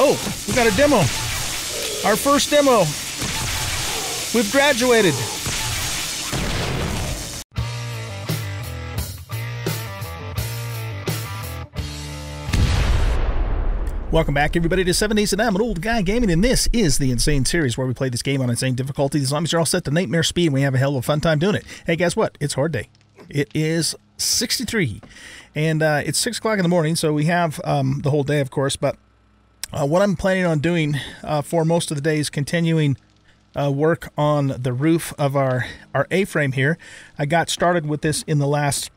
Oh, we got a demo. Our first demo. We've graduated. Welcome back, everybody, to 7 Days and I'm an old guy gaming, and this is the Insane Series where we play this game on insane difficulty. Long as you're all set to nightmare speed, and we have a hell of a fun time doing it. Hey, guess what? It's horde day. It is 63, and uh, it's 6 o'clock in the morning, so we have um, the whole day, of course. But uh, what I'm planning on doing uh, for most of the day is continuing uh, work on the roof of our, our A frame here. I got started with this in the last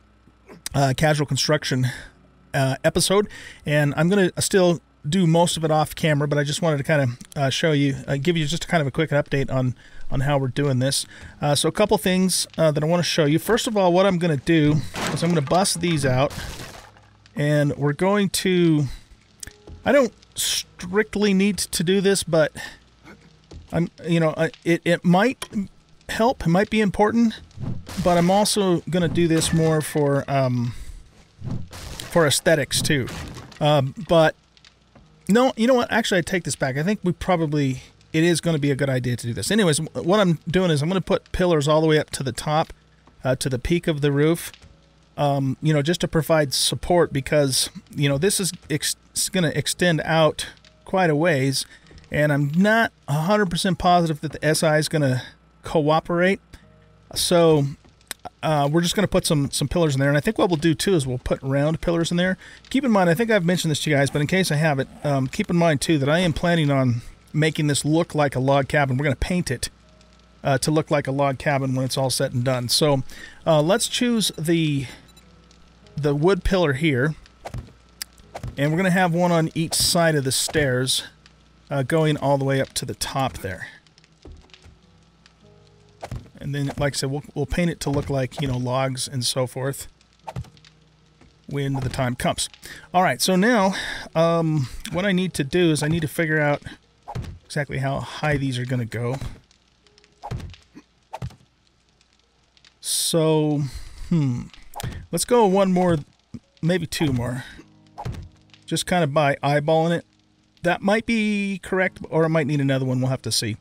uh, casual construction uh, episode, and I'm going to still do most of it off camera, but I just wanted to kind of uh, show you, give you just a kind of a quick update on on how we're doing this. So a couple things that I want to show you. First of all, what I'm going to do is I'm going to bust these out, and we're going to. I don't strictly need to do this, but I'm you know it it might help, it might be important, but I'm also going to do this more for um, for aesthetics too. Um, but no, you know what? Actually, I take this back. I think we probably it is going to be a good idea to do this. Anyways, what I'm doing is I'm going to put pillars all the way up to the top, uh, to the peak of the roof. Um, you know, just to provide support because you know this is going to extend out quite a ways, and I'm not 100% positive that the SI is going to cooperate. So uh, we're just going to put some some pillars in there, and I think what we'll do too is we'll put round pillars in there. Keep in mind, I think I've mentioned this to you guys, but in case I haven't, um, keep in mind too that I am planning on making this look like a log cabin. We're going to paint it uh, to look like a log cabin when it's all said and done. So uh, let's choose the the wood pillar here, and we're going to have one on each side of the stairs, uh, going all the way up to the top there. And then like I said we'll, we'll paint it to look like you know logs and so forth when the time comes. All right so now um, what I need to do is I need to figure out exactly how high these are gonna go. So hmm let's go one more maybe two more just kind of by eyeballing it that might be correct or it might need another one we'll have to see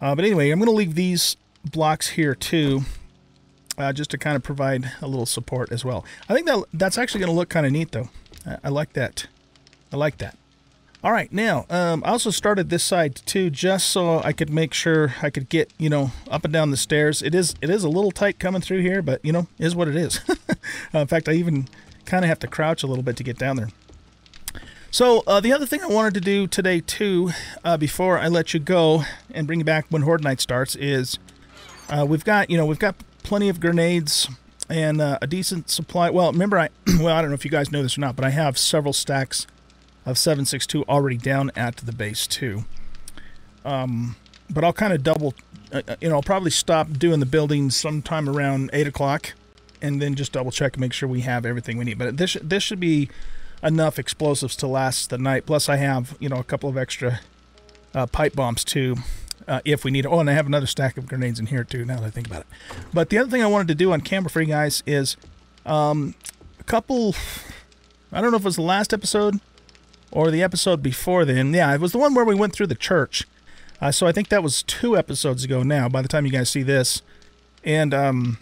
uh, but anyway I'm gonna leave these blocks here too, uh, just to kind of provide a little support as well. I think that that's actually going to look kind of neat though. I, I, like that. I like that. All right, now um, I also started this side too, just so I could make sure I could get you know up and down the stairs. It is it is a little tight coming through here, but you know is what it is. uh, in fact, I even kind of have to crouch a little bit to get down there. So uh, the other thing I wanted to do today too, uh, before I let you go and bring you back when Horde Night starts, is uh, we've got, you know, we've got plenty of grenades and uh, a decent supply. Well, remember, I well, I don't know if you guys know this or not, but I have several stacks of 7.62 already down at the base too. Um, but I'll kind of double, you know, I'll probably stop doing the building sometime around eight o'clock, and then just double check and make sure we have everything we need. But this this should be enough explosives to last the night. Plus, I have you know a couple of extra uh, pipe bombs too uh, if we need it. Oh, and I have another stack of grenades in here too. Now that I think about it. But the other thing I wanted to do on camera for you guys is um, a couple. I don't know if it was the last episode or the episode before then. Yeah, it was the one where we went through the church. Uh, so I think that was two episodes ago now. By the time you guys see this, and um,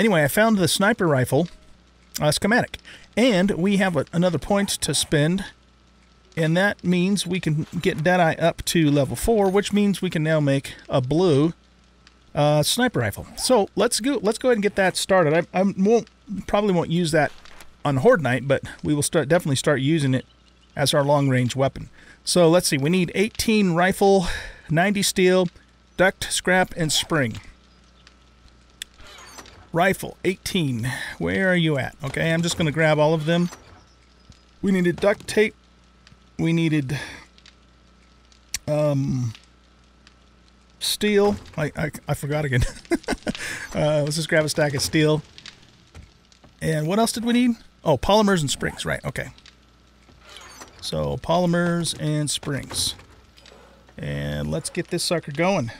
anyway, I found the sniper rifle uh, schematic, and we have a, another point to spend and that means we can get Deadeye up to level 4, which means we can now make a blue uh, sniper rifle. So let's go let's go ahead and get that started. I, I won't probably won't use that on Horde Night, but we will start definitely start using it as our long range weapon. So let's see, we need 18 rifle, 90 steel, duct, scrap, and spring. Rifle, 18. Where are you at? Okay, I'm just going to grab all of them. We needed duct tape, we needed um, steel. I, I, I forgot again. uh, let's just grab a stack of steel. And what else did we need? Oh, polymers and springs. Right, okay. So polymers and springs. And let's get this sucker going.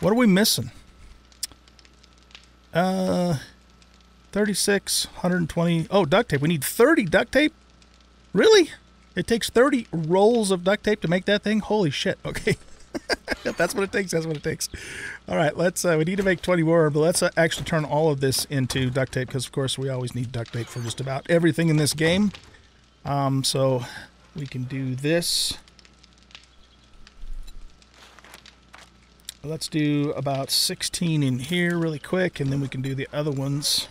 What are we missing? Uh, 36, 120. Oh, duct tape. We need 30 duct tape? Really? It takes 30 rolls of duct tape to make that thing? Holy shit. Okay. that's what it takes. That's what it takes. All right, let's. Uh, we need to make 20 more, but let's uh, actually turn all of this into duct tape because, of course, we always need duct tape for just about everything in this game. Um, so we can do this. Let's do about 16 in here really quick, and then we can do the other ones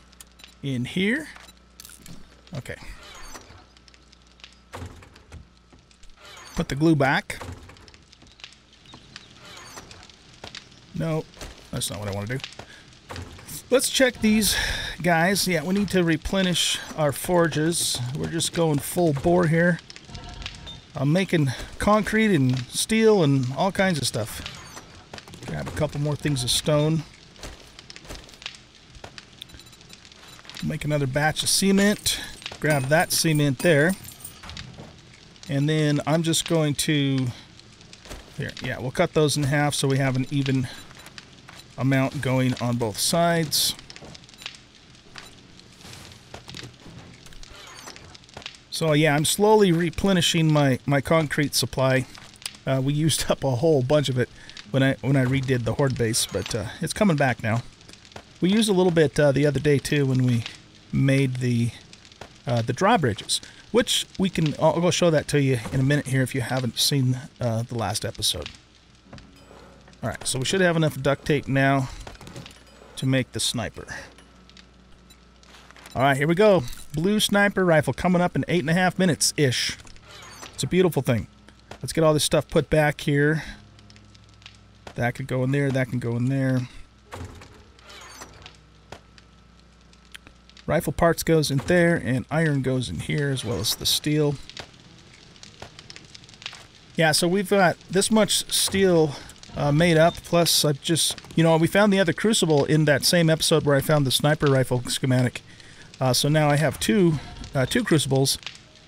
in here. Okay. Put the glue back. No, that's not what I want to do. Let's check these guys. Yeah, we need to replenish our forges. We're just going full bore here. I'm making concrete and steel and all kinds of stuff. Grab a couple more things of stone. Make another batch of cement. Grab that cement there. And then I'm just going to... Yeah, we'll cut those in half so we have an even amount going on both sides. So yeah, I'm slowly replenishing my, my concrete supply. Uh, we used up a whole bunch of it when I when I redid the horde base, but uh, it's coming back now. We used a little bit uh, the other day too when we made the uh, the drawbridges, which we can. I'll go show that to you in a minute here if you haven't seen uh, the last episode. Alright, so we should have enough duct tape now to make the sniper. Alright, here we go. Blue sniper rifle coming up in eight and a half minutes-ish. It's a beautiful thing. Let's get all this stuff put back here. That could go in there, that can go in there. Rifle parts goes in there, and iron goes in here, as well as the steel. Yeah, so we've got this much steel uh, made up. Plus, I just, you know, we found the other crucible in that same episode where I found the sniper rifle schematic. Uh, so now I have two, uh, two crucibles,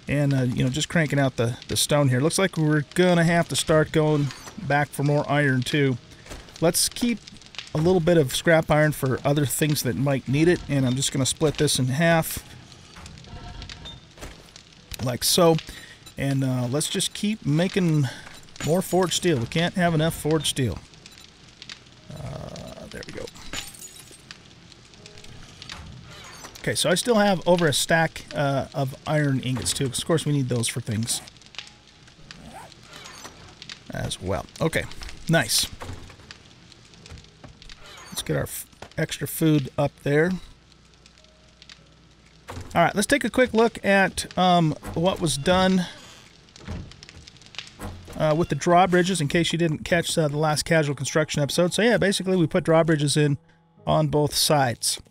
and uh, you know, just cranking out the the stone here. Looks like we're gonna have to start going back for more iron too. Let's keep a little bit of scrap iron for other things that might need it, and I'm just gonna split this in half, like so. And uh, let's just keep making more forged steel. We can't have enough forged steel. Uh, there we go. Okay, so I still have over a stack uh, of iron ingots too. Of course, we need those for things as well. Okay, nice. Let's get our extra food up there. All right, let's take a quick look at um, what was done uh, with the drawbridges in case you didn't catch uh, the last casual construction episode. So yeah, basically we put drawbridges in on both sides.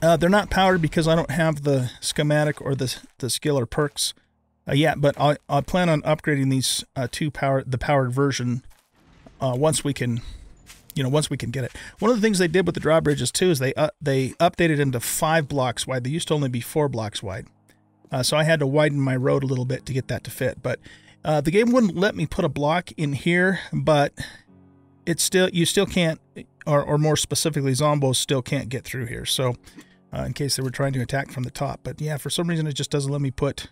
Uh, they're not powered because I don't have the schematic or the, the skill or perks uh, yet, but I, I plan on upgrading these uh, to power the powered version uh, once we can, you know, once we can get it. One of the things they did with the drawbridges too is they they updated into five blocks wide. They used to only be four blocks wide. Uh, so I had to widen my road a little bit to get that to fit. But uh, the game wouldn't let me put a block in here, but it's still you still can't, or, or more specifically, zombos still can't get through here. So uh, in case they were trying to attack from the top. But yeah, for some reason it just doesn't let me put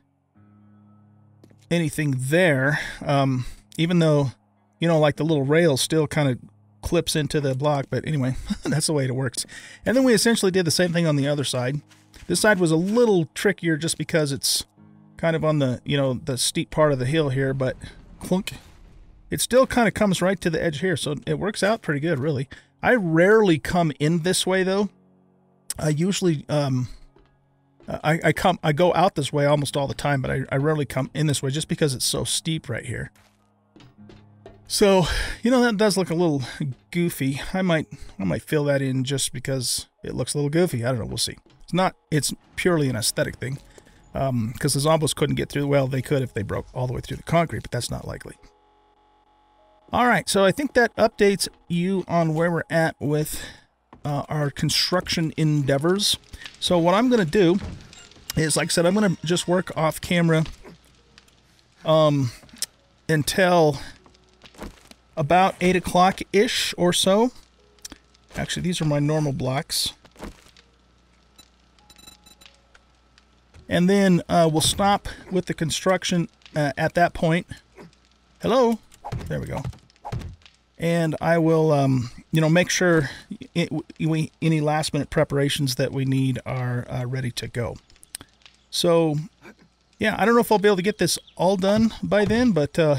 anything there. Um, even though, you know, like the little rail still kind of clips into the block. But anyway, that's the way it works. And then we essentially did the same thing on the other side. This side was a little trickier just because it's kind of on the, you know, the steep part of the hill here, but clunk. It still kind of comes right to the edge here, so it works out pretty good, really. I rarely come in this way, though. I usually, um, I, I come, I go out this way almost all the time, but I, I rarely come in this way just because it's so steep right here. So, you know, that does look a little goofy. I might, I might fill that in just because it looks a little goofy. I don't know. We'll see. It's not, it's purely an aesthetic thing. Because um, the Zombos couldn't get through. Well, they could if they broke all the way through the concrete, but that's not likely. All right, so I think that updates you on where we're at with uh, our construction endeavors. So what I'm going to do is, like I said, I'm going to just work off camera um, until about 8 o'clock-ish or so. Actually, these are my normal blocks. And then uh, we'll stop with the construction uh, at that point. Hello? There we go. And I will, um, you know, make sure it, we, any last minute preparations that we need are uh, ready to go. So, yeah, I don't know if I'll be able to get this all done by then, but uh,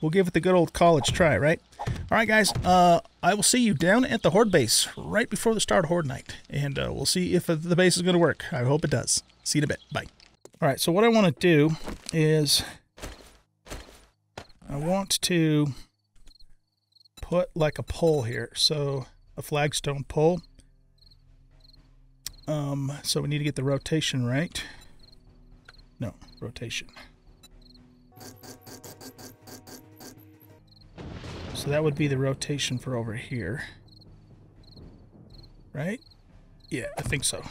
we'll give it the good old college try, right? All right, guys, uh, I will see you down at the Horde base right before the start of Horde Night, and uh, we'll see if the base is going to work. I hope it does. See you in a bit. Bye. All right, so what I want to do is I want to put like a pole here, so a flagstone pole. Um, so we need to get the rotation right. No, rotation. So that would be the rotation for over here. Right? Yeah, I think so.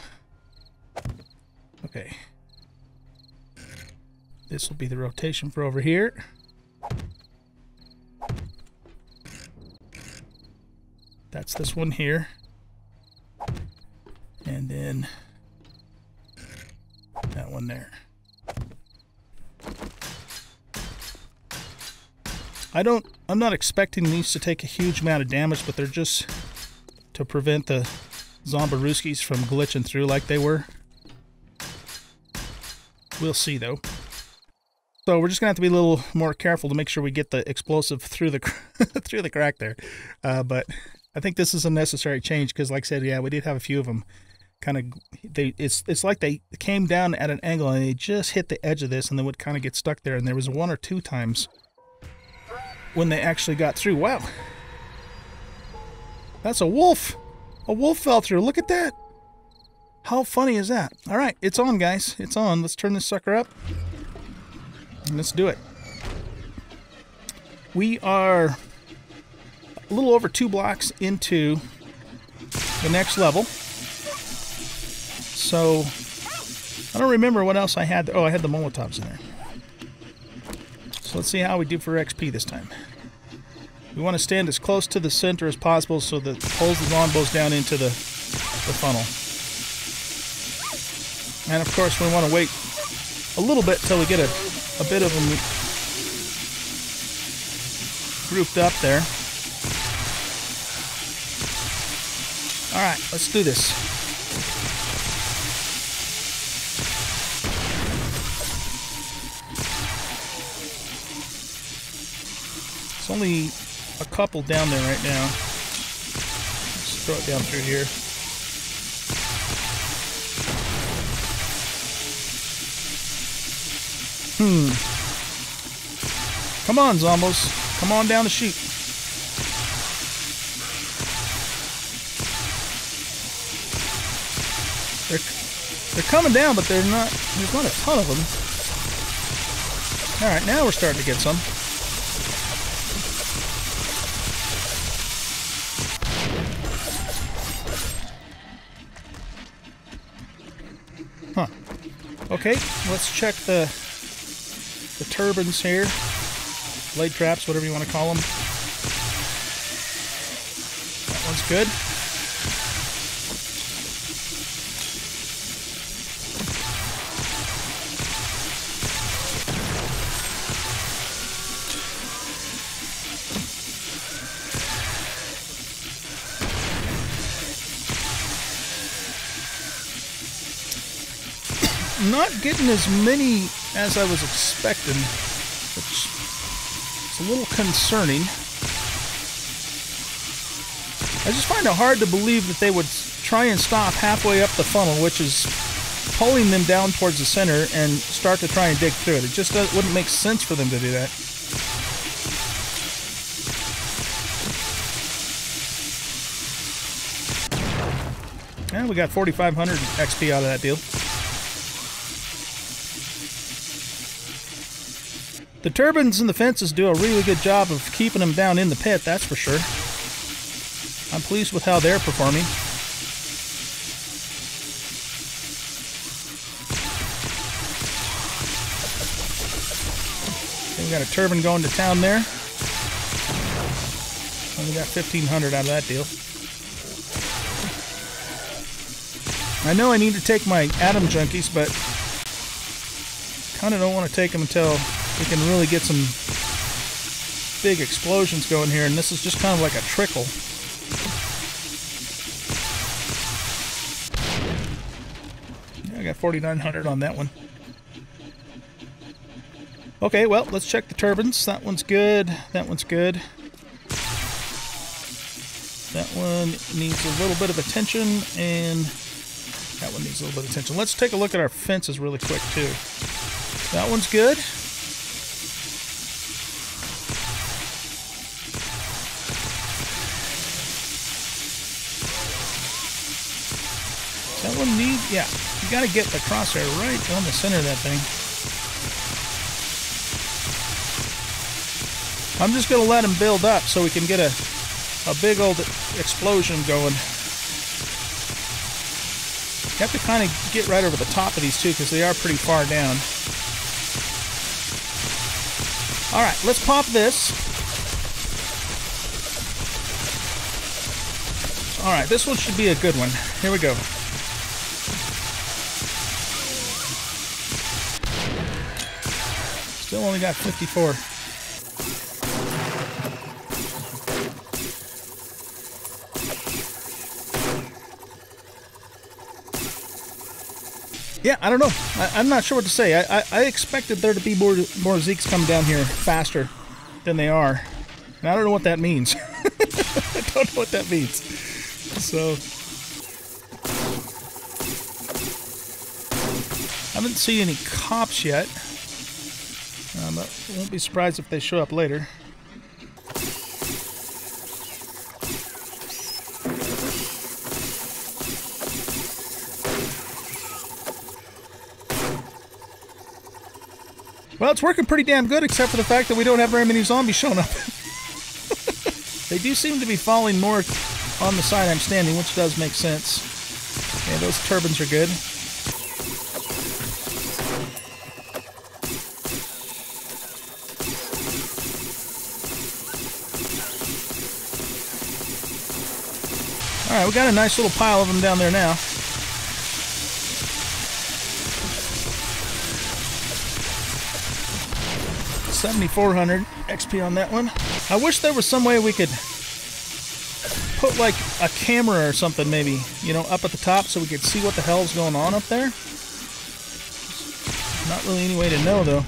Okay. This will be the rotation for over here. That's this one here. And then that one there. I don't, I'm not expecting these to take a huge amount of damage, but they're just to prevent the Zombaruskis from glitching through like they were. We'll see though. So we're just gonna have to be a little more careful to make sure we get the explosive through the through the crack there. Uh, but I think this is a necessary change because, like I said, yeah, we did have a few of them. Kind of, they it's it's like they came down at an angle and they just hit the edge of this and then would kind of get stuck there. And there was one or two times when they actually got through. Wow. That's a wolf. A wolf fell through. Look at that. How funny is that? All right, it's on, guys. It's on. Let's turn this sucker up. And let's do it. We are a little over two blocks into the next level. So, I don't remember what else I had. Oh, I had the Molotovs in there. So let's see how we do for XP this time. We want to stand as close to the center as possible so that pulls the longbows down into the, the funnel. And of course we want to wait a little bit till we get a, a bit of them grouped up there. Let's do this. It's only a couple down there right now. Let's throw it down through here. Hmm. Come on, Zombos. Come on down the chute. They're, they're coming down, but they're not, there's not a ton of them. Alright, now we're starting to get some. Huh. Okay, let's check the the turbines here. Blade traps, whatever you want to call them. That one's good. Not getting as many as I was expecting, which is a little concerning. I just find it hard to believe that they would try and stop halfway up the funnel, which is pulling them down towards the center, and start to try and dig through it. It just wouldn't make sense for them to do that. And we got 4,500 XP out of that deal. The turbines and the fences do a really good job of keeping them down in the pit, that's for sure. I'm pleased with how they're performing. we got a turbine going to town there. And we got 1500 out of that deal. I know I need to take my atom junkies, but kind of don't want to take them until we can really get some big explosions going here, and this is just kind of like a trickle. Yeah, I got 4,900 on that one. Okay, well, let's check the turbines. That one's good. That one's good. That one needs a little bit of attention, and that one needs a little bit of attention. Let's take a look at our fences really quick, too. That one's good. Yeah, you gotta get the crosshair right on the center of that thing. I'm just gonna let him build up so we can get a, a big old explosion going. You have to kind of get right over the top of these two because they are pretty far down. All right, let's pop this. All right, this one should be a good one. Here we go. Only got 54. Yeah, I don't know. I, am not sure what to say. I, I, I, expected there to be more more Zeeks come down here faster than they are. And I don't know what that means. I don't know what that means. So... I haven't seen any cops yet. I won't be surprised if they show up later. Well, it's working pretty damn good, except for the fact that we don't have very many zombies showing up. they do seem to be falling more on the side I'm standing, which does make sense. Yeah, those turbines are good. Alright, we got a nice little pile of them down there now. 7,400 XP on that one. I wish there was some way we could put like a camera or something maybe, you know, up at the top so we could see what the hell's going on up there. Not really any way to know though.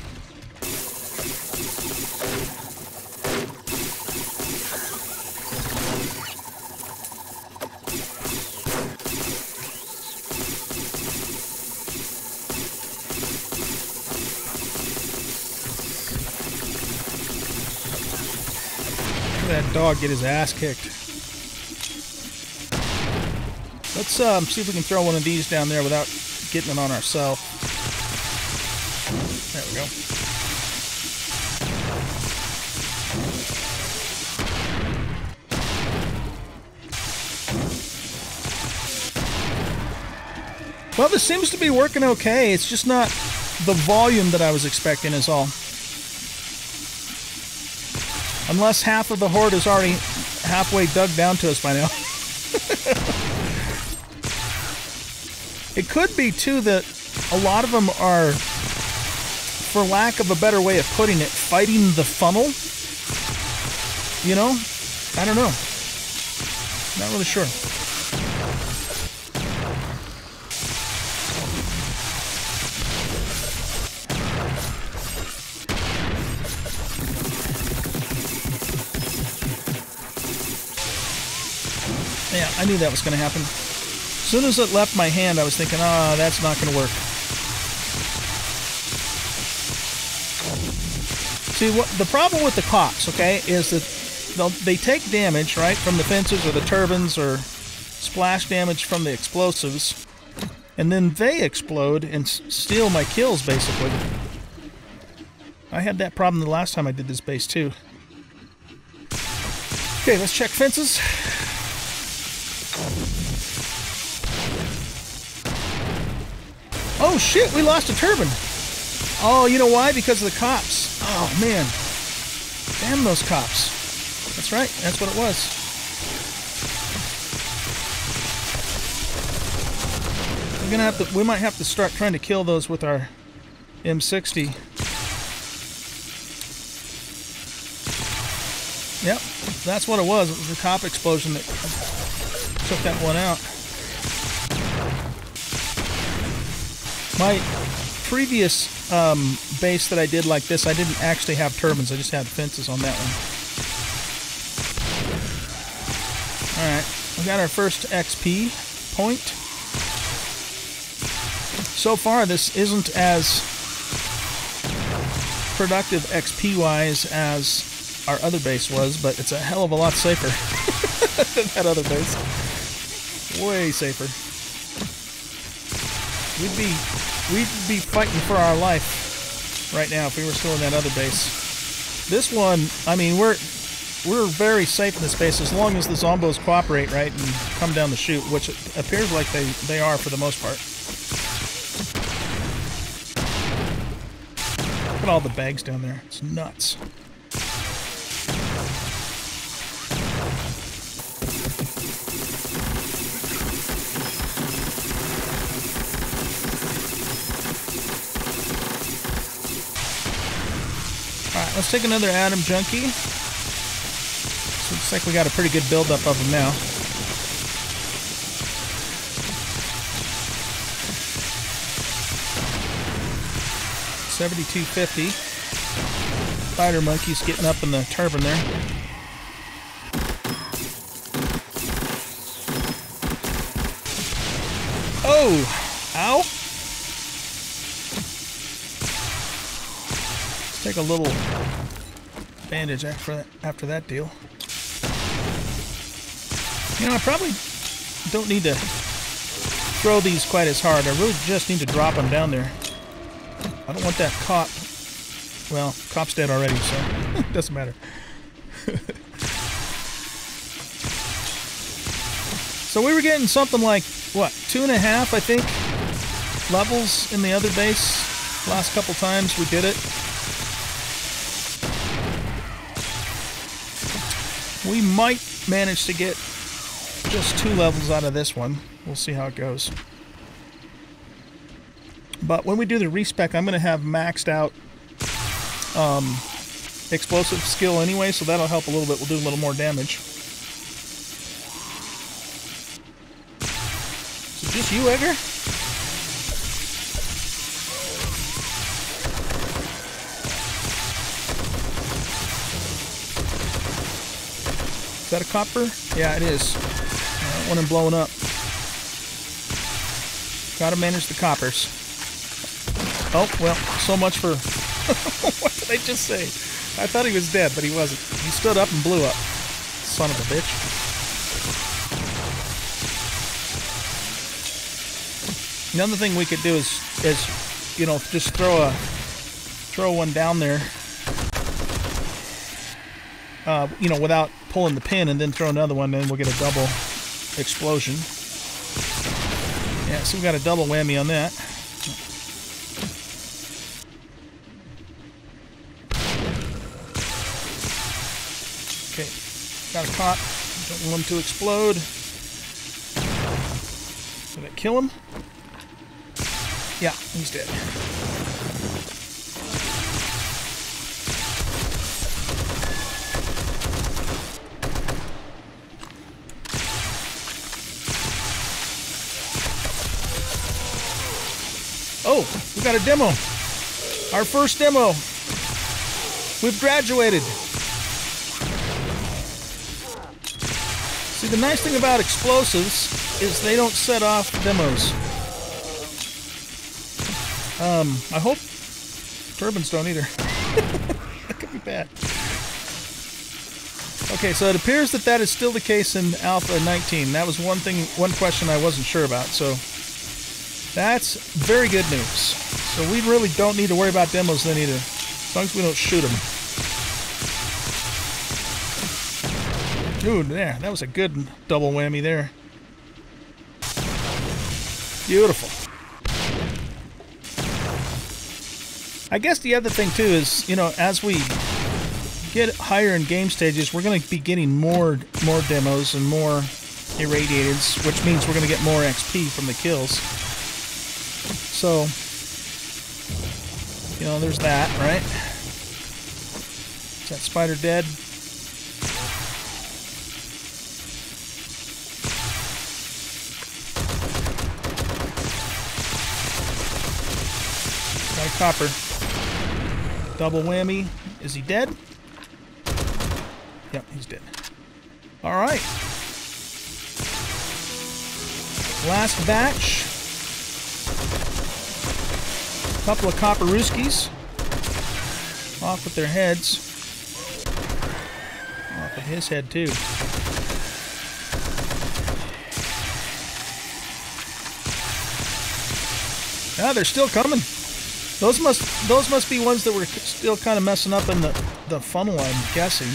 That dog get his ass kicked. Let's um, see if we can throw one of these down there without getting it on ourselves. There we go. Well, this seems to be working okay. It's just not the volume that I was expecting is all. Unless half of the horde is already halfway dug down to us by now. it could be, too, that a lot of them are, for lack of a better way of putting it, fighting the funnel. You know? I don't know. Not really sure. Yeah, I knew that was going to happen. As soon as it left my hand, I was thinking, oh, that's not going to work. See, what the problem with the cops, okay, is that they take damage, right, from the fences or the turbines or splash damage from the explosives, and then they explode and steal my kills, basically. I had that problem the last time I did this base, too. Okay, let's check fences. Oh shit, we lost a turbine. Oh, you know why? Because of the cops. Oh man. Damn those cops. That's right, that's what it was. We're gonna have to we might have to start trying to kill those with our M60. Yep, that's what it was. It was the cop explosion that took that one out. My previous um, base that I did like this, I didn't actually have turbines. I just had fences on that one. Alright, we got our first XP point. So far, this isn't as productive XP-wise as our other base was, but it's a hell of a lot safer than that other base. Way safer. We'd be we'd be fighting for our life right now if we were still in that other base. This one, I mean, we're we're very safe in this base as long as the zombos cooperate right and come down the chute, which appears like they they are for the most part. Look at all the bags down there. It's nuts. Let's take another Atom Junkie. So looks like we got a pretty good buildup of them now. Seventy-two fifty. Spider monkey's getting up in the turbine there. Oh! Ow! A little bandage after that, after that deal. You know, I probably don't need to throw these quite as hard. I really just need to drop them down there. I don't want that cop. Well, cop's dead already, so it doesn't matter. so we were getting something like, what, two and a half, I think, levels in the other base. Last couple times we did it. We might manage to get just two levels out of this one. We'll see how it goes. But when we do the respec, I'm going to have maxed out um, explosive skill anyway, so that'll help a little bit. We'll do a little more damage. So just you, Edgar? Is that a copper? Yeah, it is. I don't want him blowing up. Gotta manage the coppers. Oh, well, so much for... what did I just say? I thought he was dead, but he wasn't. He stood up and blew up. Son of a bitch. Another thing we could do is, is, you know, just throw a, throw one down there. Uh, you know, without pulling the pin, and then throw another one, and we'll get a double explosion. Yeah, so we got a double whammy on that. Okay, got a caught. Don't want him to explode. Did I kill him? Yeah, he's dead. Oh, we got a demo. Our first demo. We've graduated. See, the nice thing about explosives is they don't set off demos. Um, I hope turbines don't either. that could be bad. Okay, so it appears that that is still the case in Alpha 19. That was one thing, one question I wasn't sure about. So that's very good news. So we really don't need to worry about demos then either, as long as we don't shoot them. Ooh, there, that was a good double whammy there. Beautiful. I guess the other thing too is, you know, as we get higher in game stages, we're going to be getting more more demos and more irradiateds, which means we're going to get more XP from the kills. So You know, there's that, right? Is that spider dead? Got copper. Double whammy. Is he dead? Yep, he's dead. All right. Last batch. Couple of copper. Off with their heads. Off with his head too. Yeah, they're still coming. Those must those must be ones that were still kind of messing up in the, the funnel, I'm guessing.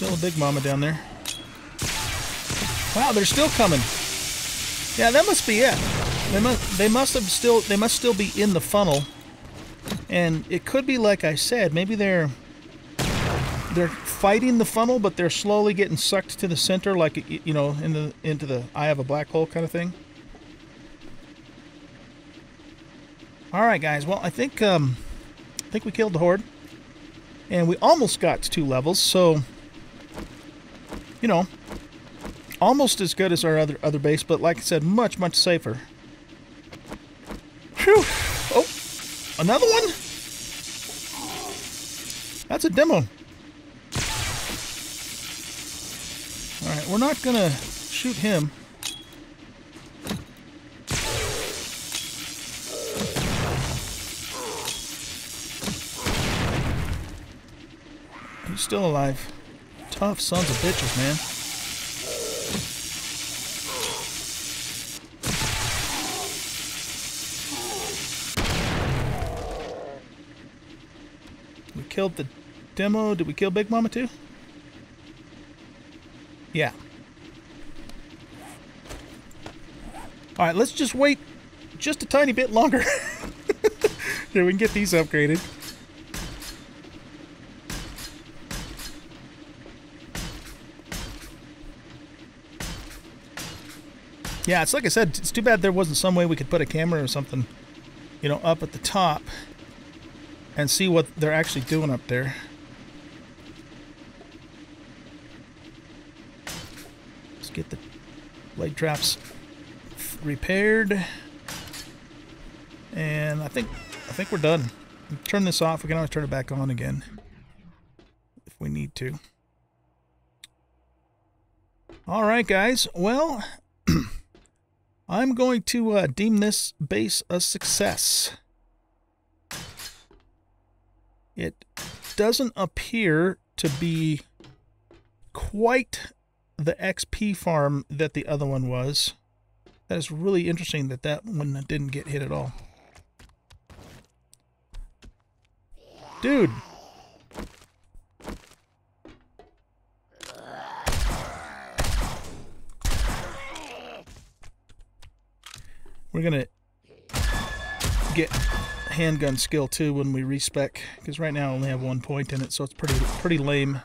Still a big mama down there. Wow, they're still coming. Yeah, that must be it. They must they must have still they must still be in the funnel. And it could be like I said, maybe they're they're fighting the funnel, but they're slowly getting sucked to the center, like you know, in the into the eye of a black hole kind of thing. All right, guys. Well, I think um, I think we killed the horde, and we almost got to two levels. So, you know, almost as good as our other other base, but like I said, much much safer. Oh, another one. That's a demo. All right, we're not gonna shoot him. He's still alive. Tough sons of bitches, man. We killed the demo. Did we kill Big Mama too? Yeah. All right, let's just wait just a tiny bit longer. Here, we can get these upgraded. Yeah, it's like I said, it's too bad there wasn't some way we could put a camera or something, you know, up at the top and see what they're actually doing up there. Let's get the blade traps repaired. And I think I think we're done. Turn this off. We can always turn it back on again if we need to. All right, guys. Well, I'm going to uh, deem this base a success. It doesn't appear to be quite the XP farm that the other one was. That is really interesting that that one didn't get hit at all. Dude. We're going to get handgun skill too when we respec because right now I only have one point in it so it's pretty pretty lame.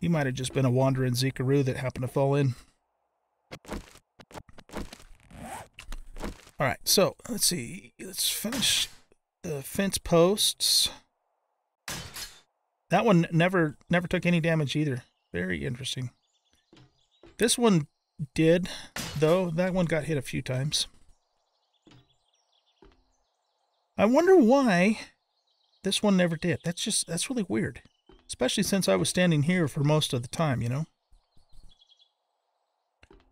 He might have just been a wandering Zekaroo that happened to fall in. Alright, so let's see. Let's finish the fence posts. That one never never took any damage either. Very interesting. This one did, though. That one got hit a few times. I wonder why this one never did. That's just, that's really weird. Especially since I was standing here for most of the time, you know?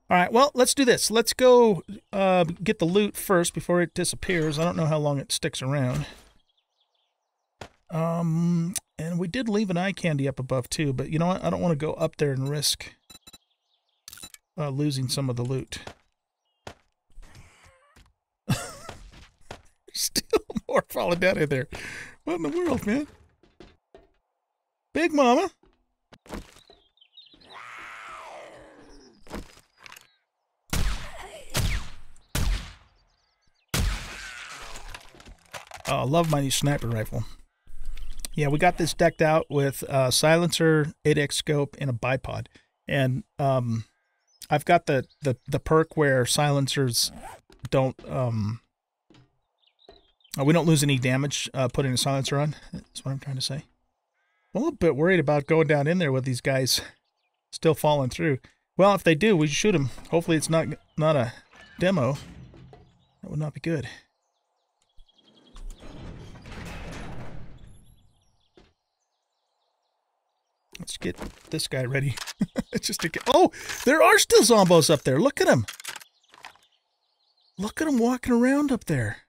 All right, well, let's do this. Let's go uh, get the loot first before it disappears. I don't know how long it sticks around. Um, and we did leave an eye candy up above too, but you know what? I don't want to go up there and risk uh, losing some of the loot. Still more falling down in there. What in the world, man? Big Mama? Oh, I love my new sniper rifle. Yeah, we got this decked out with a silencer, 8x scope, and a bipod. And um, I've got the, the, the perk where silencers don't... Um, we don't lose any damage uh, putting a silencer on. That's what I'm trying to say. I'm a little bit worried about going down in there with these guys still falling through. Well, if they do, we shoot them. Hopefully it's not not a demo. That would not be good. Let's get this guy ready. Just to get. Oh, there are still zombos up there. Look at them. Look at them walking around up there.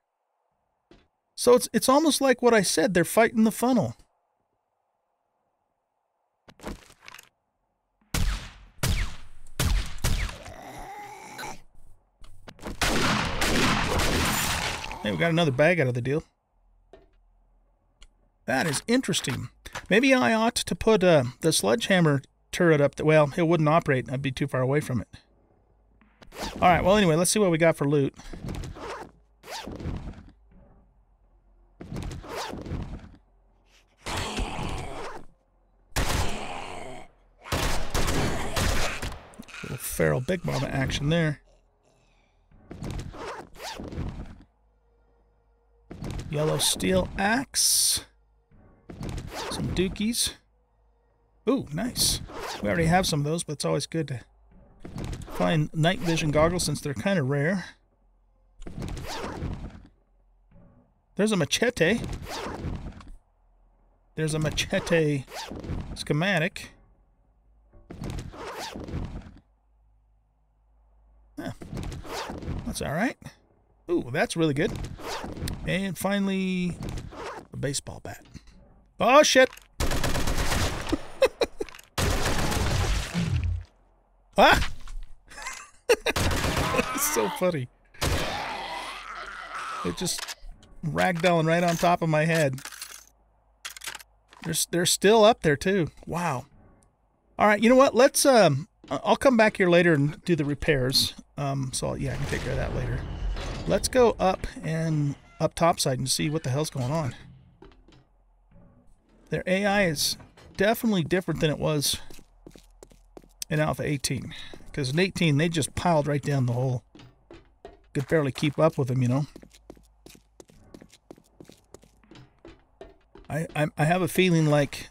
So it's it's almost like what I said. They're fighting the funnel. Hey, we got another bag out of the deal. That is interesting. Maybe I ought to put uh, the sledgehammer turret up. well, it wouldn't operate. I'd be too far away from it. All right. Well, anyway, let's see what we got for loot. Feral big mama action there. Yellow steel axe. Some dookies. Ooh, nice. We already have some of those, but it's always good to find night vision goggles since they're kind of rare. There's a machete. There's a machete schematic. Yeah, that's all right. Ooh, that's really good. And finally, a baseball bat. Oh, shit. ah! it's so funny. It just ragdolling right on top of my head. They're, they're still up there, too. Wow. All right, you know what? Let's, um, I'll come back here later and do the repairs. Um, so, yeah, I can take care of that later. Let's go up and up topside and see what the hell's going on. Their AI is definitely different than it was in Alpha 18. Because in 18, they just piled right down the hole. Could barely keep up with them, you know. I, I, I have a feeling like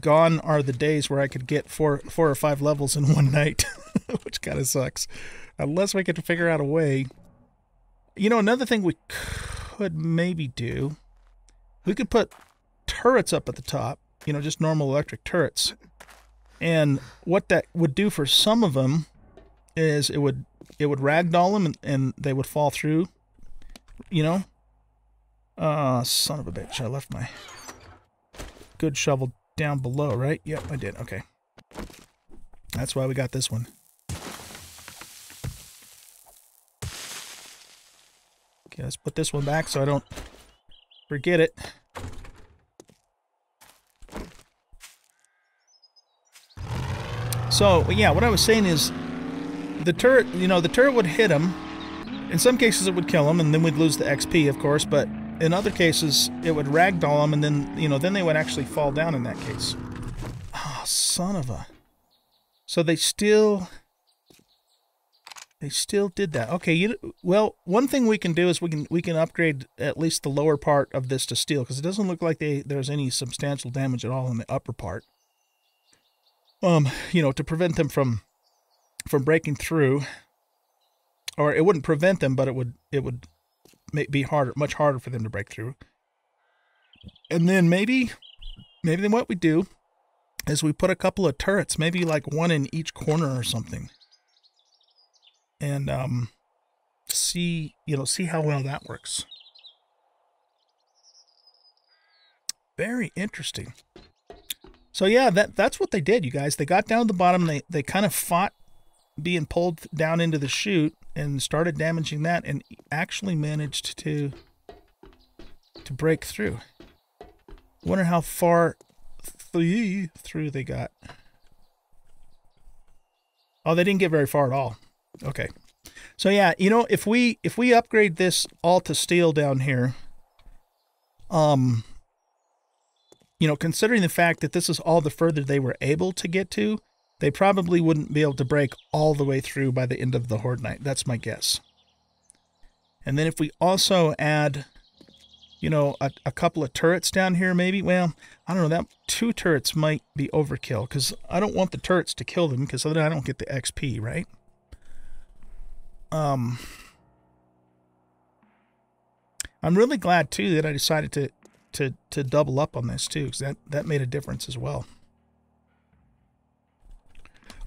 gone are the days where I could get four four or five levels in one night, which kind of sucks. Unless we could figure out a way. You know, another thing we could maybe do, we could put turrets up at the top, you know, just normal electric turrets. And what that would do for some of them is it would it would ragdoll them and, and they would fall through, you know. Uh, son of a bitch, I left my good shovel down below, right? Yep, I did. Okay. That's why we got this one. Okay, let's put this one back so I don't forget it. So, yeah, what I was saying is the turret, you know, the turret would hit him. In some cases, it would kill him, and then we'd lose the XP, of course, but in other cases, it would ragdoll them, and then, you know, then they would actually fall down in that case. Oh, son of a... So they still... They still did that. Okay, you well, one thing we can do is we can we can upgrade at least the lower part of this to steel because it doesn't look like they there's any substantial damage at all in the upper part. Um, you know, to prevent them from from breaking through, or it wouldn't prevent them, but it would it would be harder, much harder for them to break through. And then maybe, maybe then what we do is we put a couple of turrets, maybe like one in each corner or something, and um, see you know see how well that works. Very interesting. So yeah, that that's what they did, you guys. They got down to the bottom. They they kind of fought being pulled down into the chute and started damaging that and actually managed to to break through. Wonder how far th through they got. Oh, they didn't get very far at all. Okay. So yeah, you know, if we if we upgrade this all to steel down here, um you know, considering the fact that this is all the further they were able to get to, they probably wouldn't be able to break all the way through by the end of the Horde Night. That's my guess. And then if we also add, you know, a, a couple of turrets down here, maybe, well, I don't know, that two turrets might be overkill because I don't want the turrets to kill them because then I don't get the XP, right? Um, I'm really glad too that I decided to to to double up on this too because that that made a difference as well.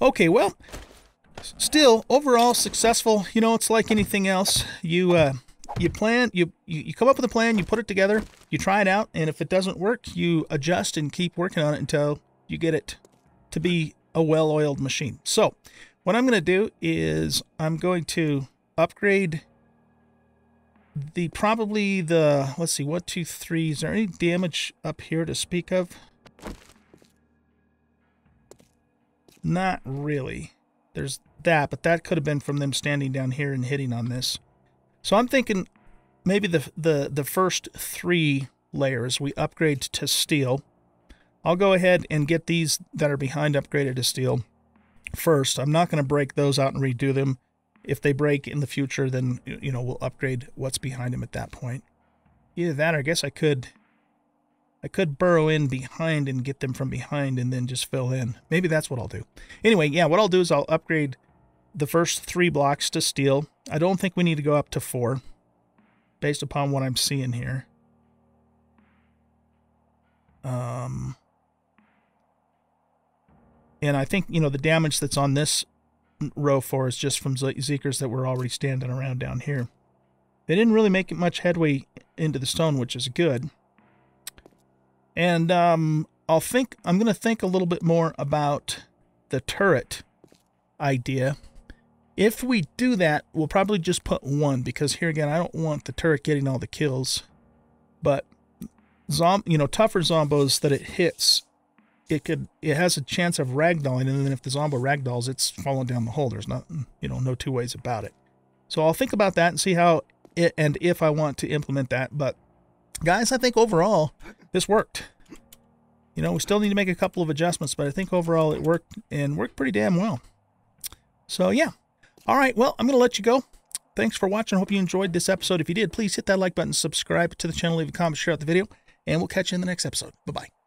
Okay, well, still overall successful. You know, it's like anything else. You uh, you plan, you, you you come up with a plan, you put it together, you try it out, and if it doesn't work, you adjust and keep working on it until you get it to be a well-oiled machine. So, what I'm going to do is I'm going to upgrade the probably the let's see what two three is there any damage up here to speak of? Not really. There's that but that could have been from them standing down here and hitting on this. So i'm thinking maybe the the the first three layers we upgrade to steel. I'll go ahead and get these that are behind upgraded to steel first. I'm not going to break those out and redo them if they break in the future, then, you know, we'll upgrade what's behind him at that point. Either that or I guess I could... I could burrow in behind and get them from behind and then just fill in. Maybe that's what I'll do. Anyway, yeah, what I'll do is I'll upgrade the first three blocks to steel. I don't think we need to go up to four based upon what I'm seeing here. Um, and I think, you know, the damage that's on this row for is just from Zeekerss that were already standing around down here. They didn't really make much headway into the stone, which is good. And um, I'll think I'm going to think a little bit more about the turret idea. If we do that, we'll probably just put one because here again, I don't want the turret getting all the kills. But zom you know, tougher zombos that it hits it could it has a chance of ragdolling, and then if the zombie ragdolls, it's falling down the hole. There's not you know no two ways about it. So I'll think about that and see how it and if I want to implement that. But guys, I think overall this worked. You know, we still need to make a couple of adjustments, but I think overall it worked and worked pretty damn well. So yeah. All right, well, I'm going to let you go. Thanks for watching. Hope you enjoyed this episode. If you did, please hit that like button, subscribe to the channel, leave a comment, share out the video, and we'll catch you in the next episode. Bye-bye.